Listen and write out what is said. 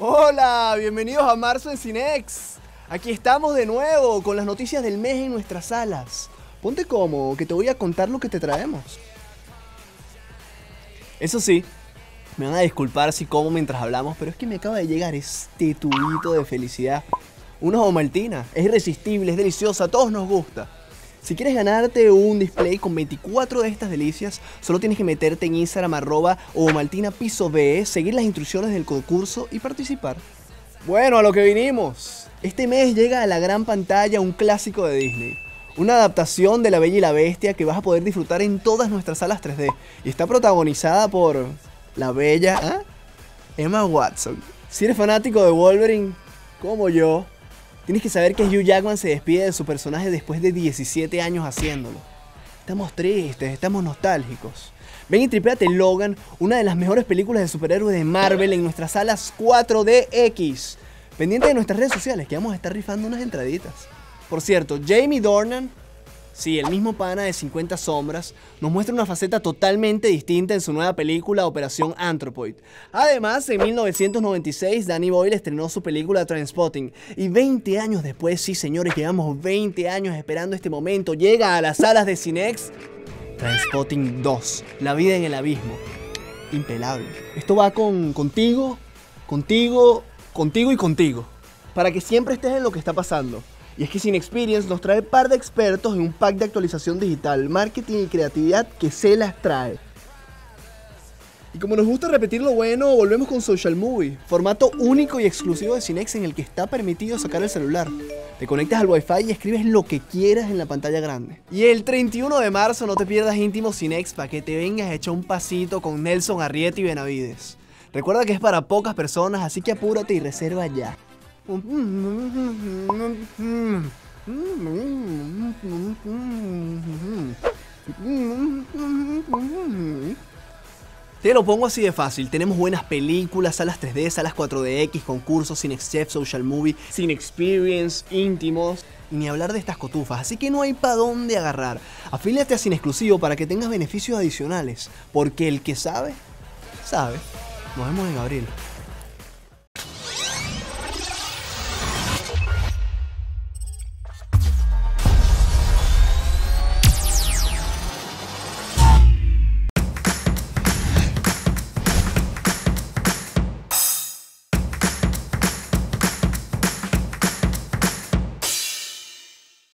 Hola, bienvenidos a Marzo en Cinex. Aquí estamos de nuevo con las noticias del mes en nuestras salas. Ponte cómodo, que te voy a contar lo que te traemos. Eso sí, me van a disculpar si como mientras hablamos, pero es que me acaba de llegar este tubito de felicidad. Una omaltina, es irresistible, es deliciosa, a todos nos gusta. Si quieres ganarte un display con 24 de estas delicias, solo tienes que meterte en Instagram arroba omaltina piso B, seguir las instrucciones del concurso y participar. Bueno, a lo que vinimos. Este mes llega a la gran pantalla un clásico de Disney. Una adaptación de La Bella y la Bestia que vas a poder disfrutar en todas nuestras salas 3D. Y está protagonizada por la bella ¿ah? Emma Watson. Si eres fanático de Wolverine, como yo, tienes que saber que Hugh Jackman se despide de su personaje después de 17 años haciéndolo. Estamos tristes, estamos nostálgicos. Ven y tripléate Logan, una de las mejores películas de superhéroes de Marvel en nuestras salas 4DX. Pendiente de nuestras redes sociales que vamos a estar rifando unas entraditas. Por cierto, Jamie Dornan Sí, el mismo pana de 50 sombras nos muestra una faceta totalmente distinta en su nueva película Operación Anthropoid. Además, en 1996 Danny Boyle estrenó su película Transpotting y 20 años después, sí señores, llevamos 20 años esperando este momento, llega a las salas de Cinex Transpotting 2, La vida en el abismo. Impelable. Esto va con contigo, contigo, contigo y contigo. Para que siempre estés en lo que está pasando. Y es que Sin Experience nos trae par de expertos en un pack de actualización digital, marketing y creatividad que se las trae. Y como nos gusta repetir lo bueno, volvemos con Social Movie, formato único y exclusivo de Cinex en el que está permitido sacar el celular. Te conectas al Wi-Fi y escribes lo que quieras en la pantalla grande. Y el 31 de marzo no te pierdas íntimo Cinex para que te vengas a echar un pasito con Nelson Arrieta y Benavides. Recuerda que es para pocas personas, así que apúrate y reserva ya. Te lo pongo así de fácil. Tenemos buenas películas, salas 3D, salas 4DX, concursos, Cinexchef, Social Movie, Cine Experience, íntimos. Y ni hablar de estas cotufas, así que no hay para dónde agarrar. Afíliate a Cine Exclusivo para que tengas beneficios adicionales. Porque el que sabe, sabe. Nos vemos en abril.